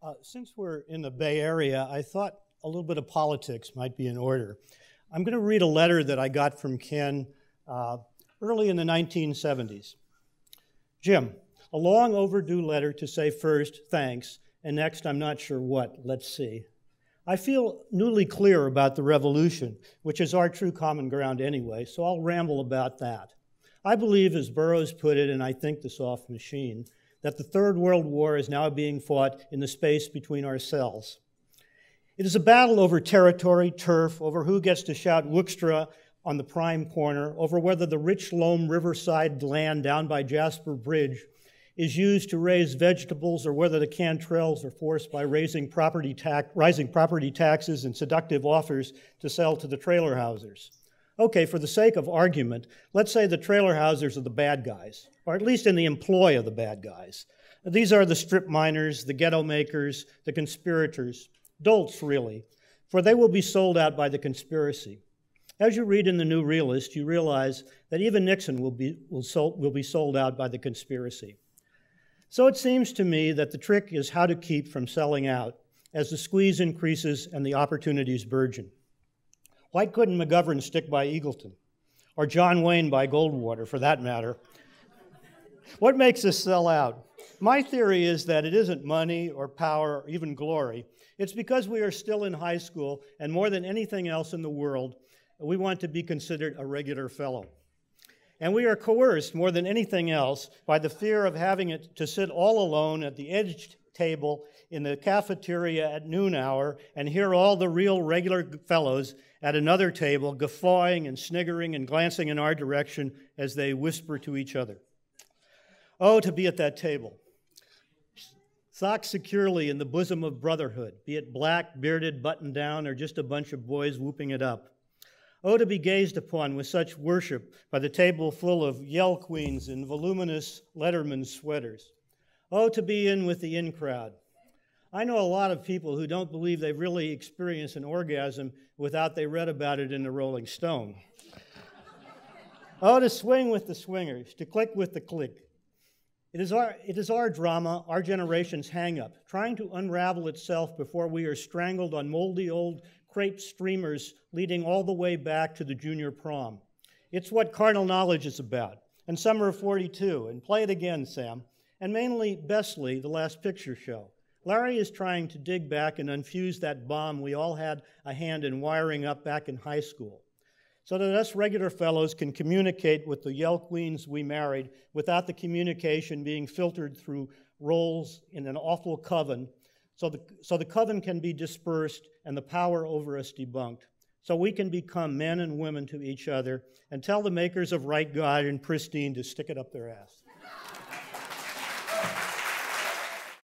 Uh, since we're in the Bay Area, I thought a little bit of politics might be in order. I'm going to read a letter that I got from Ken uh, early in the 1970s. Jim, a long overdue letter to say first, thanks, and next, I'm not sure what. Let's see. I feel newly clear about the revolution, which is our true common ground anyway, so I'll ramble about that. I believe, as Burroughs put it, and I think the soft machine, that the Third World War is now being fought in the space between ourselves. It is a battle over territory, turf, over who gets to shout Wookstra on the prime corner, over whether the rich loam riverside land down by Jasper Bridge is used to raise vegetables or whether the Cantrells are forced by raising property tax, rising property taxes and seductive offers to sell to the trailer housers. Okay, for the sake of argument, let's say the trailer housers are the bad guys, or at least in the employ of the bad guys. These are the strip miners, the ghetto makers, the conspirators, dolts really, for they will be sold out by the conspiracy. As you read in the New Realist, you realize that even Nixon will be, will, will be sold out by the conspiracy. So it seems to me that the trick is how to keep from selling out as the squeeze increases and the opportunities burgeon. Why couldn't McGovern stick by Eagleton? Or John Wayne by Goldwater, for that matter? what makes us sell out? My theory is that it isn't money or power or even glory. It's because we are still in high school, and more than anything else in the world, we want to be considered a regular fellow. And we are coerced more than anything else by the fear of having it to sit all alone at the edged table in the cafeteria at noon hour and hear all the real regular fellows at another table guffawing and sniggering and glancing in our direction as they whisper to each other. Oh, to be at that table. Socked securely in the bosom of brotherhood, be it black, bearded, buttoned down, or just a bunch of boys whooping it up. Oh, to be gazed upon with such worship by the table full of yell queens in voluminous Letterman sweaters. Oh, to be in with the in crowd. I know a lot of people who don't believe they've really experienced an orgasm without they read about it in the Rolling Stone. oh, to swing with the swingers, to click with the click. It is, our, it is our drama, our generation's hang up, trying to unravel itself before we are strangled on moldy old crepe streamers leading all the way back to the junior prom. It's what carnal knowledge is about. And Summer of 42, and play it again, Sam. And mainly Bestly, the last picture show. Larry is trying to dig back and unfuse that bomb we all had a hand in wiring up back in high school so that us regular fellows can communicate with the Yell Queens we married without the communication being filtered through roles in an awful coven, so the, so the coven can be dispersed and the power over us debunked, so we can become men and women to each other and tell the makers of Right Guard and Pristeen to stick it up their ass.